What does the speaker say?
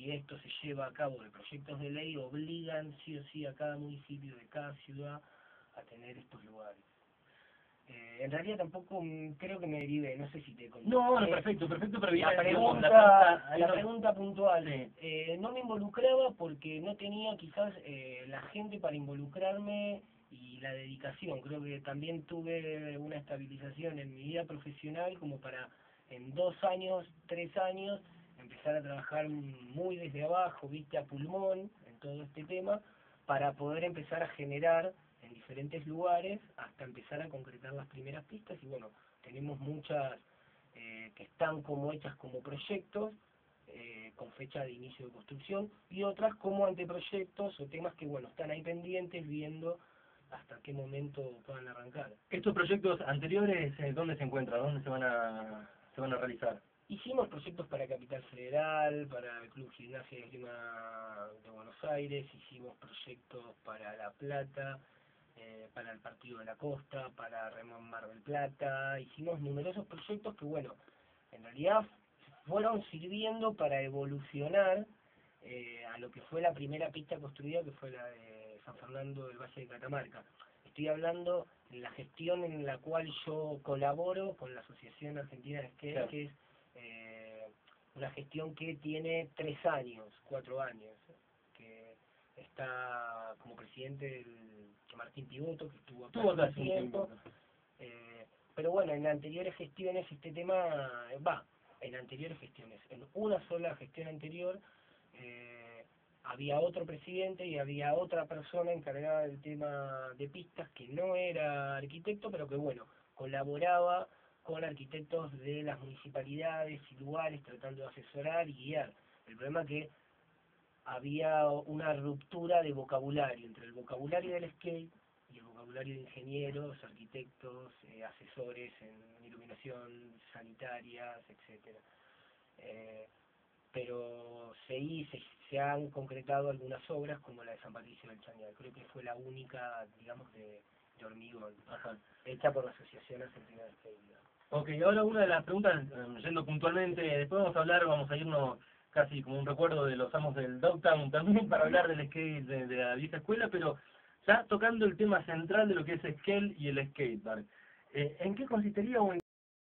si esto se lleva a cabo de proyectos de ley, obligan sí o sí a cada municipio de cada ciudad a tener estos lugares. Eh, en realidad tampoco mm, creo que me derive, no sé si te conté. No, no, perfecto, perfecto, pero La pregunta, la la pregunta- pregunta puntual, Sí. eh, no me involucraba porque no tenía quizás eh, la gente para involucrarme y la dedicación. Creo que también tuve una estabilización en mi vida profesional como para en dos años, tres años, empezar a trabajar muy desde abajo, viste, a pulmón en todo este tema, para poder empezar a generar en diferentes lugares hasta empezar a concretar las primeras pistas y bueno, tenemos muchas eh, que están como hechas como proyectos eh, con fecha de inicio de construcción y otras como anteproyectos o temas que bueno están ahí pendientes viendo hasta qué momento puedan arrancar. Estos proyectos anteriores, eh, ¿dónde se encuentran? ¿Dónde se van a, se van a realizar? Hicimos proyectos para Capital Federal, para el Club Gimnasia de Esgrima de Buenos Aires, hicimos proyectos para La Plata, eh, para el Partido de la Costa, para Remón Mar del Plata, hicimos numerosos proyectos que bueno, en realidad fueron sirviendo para evolucionar eh, a lo que fue la primera pista construida que fue la de San Fernando del Valle de Catamarca. Estoy hablando de la gestión en la cual yo colaboro con la Asociación Argentina de Claro. que es eh, una gestión que tiene tres años, cuatro años, que está como presidente el Martín Pivoto, que estuvo acá Estuvo acá tiempo. tiempo. Eh, pero bueno, en anteriores gestiones este tema va, en anteriores gestiones, en una sola gestión anterior eh, había otro presidente y había otra persona encargada del tema de pistas que no era arquitecto, pero que bueno, colaboraba con arquitectos de las municipalidades y lugares tratando de asesorar y guiar. El problema es que había una ruptura de vocabulario entre el vocabulario del skate y el vocabulario de ingenieros, arquitectos, eh, asesores en iluminación, sanitarias, etcétera. Eh, pero se, se, se han concretado algunas obras como la de San Patricio del Chañar. Creo que fue la única, digamos, de, de hormigón, Ajá. hecha por la Asociación Argentina de Skate. Ok, ahora una de las preguntas, eh, yendo puntualmente, después vamos a hablar, vamos a irnos casi como un recuerdo de los amos del Dogtown también para hablar del skate de, la vieja escuela, pero ya tocando el tema central de lo que es Skell y el skatepark. Eh, ¿En qué consistiría o en